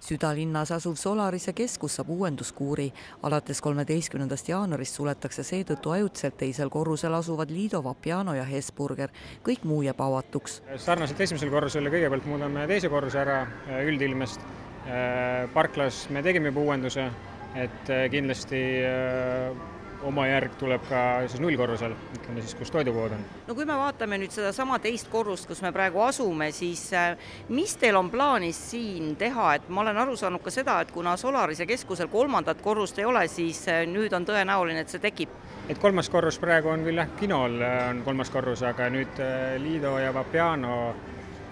südalinnas asuv Solarise keskus saab uuenduskuuri. alates kolmeteistkümnendast jaanuarist suletakse seetõttu ajutiselt teisel korrusel asuvad Lido, Vapiano ja Hesburger. kõik muu jääb avatuks. sarnaselt esimesele korrusele kõigepealt muudame teise korruse ära äh, üldilmest. Äh, parklas me tegime juba uuenduse, et äh, kindlasti oma järg tuleb ka siis nullkorrusel, ütleme siis, kus toidupood on. no kui me vaatame nüüd sedasama teist korrust, kus me praegu asume, siis äh, mis teil on plaanis siin teha, et ma olen aru saanud ka seda, et kuna Solarise keskusel kolmandat korrust ei ole, siis äh, nüüd on tõenäoline, et see tekib? et kolmas korrus praegu on küll jah, kinol äh, on kolmas korrus, aga nüüd Lido ja Vapiano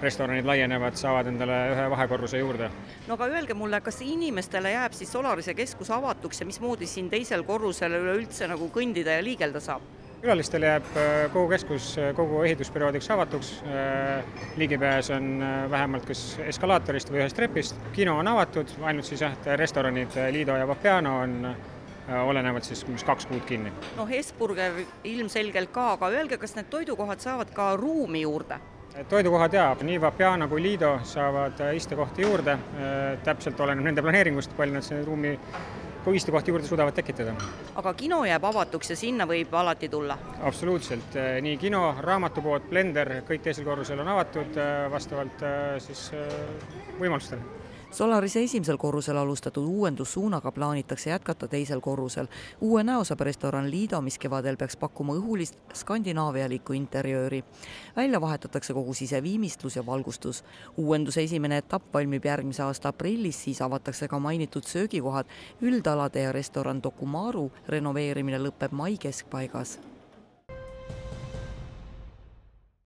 restoranid laienevad, saavad endale ühe vahekorruse juurde. no aga öelge mulle, kas inimestele jääb siis Solarise keskus avatuks ja mismoodi siin teisel korrusel üleüldse nagu kõndida ja liigelda saab? külalistele jääb äh, kogu keskus äh, kogu ehitusperioodiks avatuks, äh, ligipääs on vähemalt kas eskalaatorist või ühest trepist, kino on avatud, ainult siis jah, restoranid Lido ja Vapiano on olenevad siis umbes kaks kuud kinni. no Hesburger ilmselgelt ka, aga öelge, kas need toidukohad saavad ka ruumi juurde? Toidukohad jaa, nii Vapiano kui Lido saavad äh, istekohti juurde, äh, täpselt oleneb nende planeeringust, palju nad sinna ruumi kui istekohti juurde suudavad tekitada. aga kino jääb avatuks ja sinna võib alati tulla? absoluutselt, äh, nii kino, raamatupood, Blender, kõik teisel korrusel on avatud vastavalt siis võimalustele Solarise esimesel korrusel alustatud uuendussuunaga plaanitakse jätkata teisel korrusel. uue näo saab restoran Lido, mis kevadel peaks pakkuma õhulist skandinaavialikku interjööri. välja vahetatakse kogu siseviimistlus ja valgustus. uuenduse esimene etapp valmib järgmise aasta aprillis, siis avatakse ka mainitud söögikohad, üldalade ja restoran Dokumaru renoveerimine lõpeb mai keskpaigas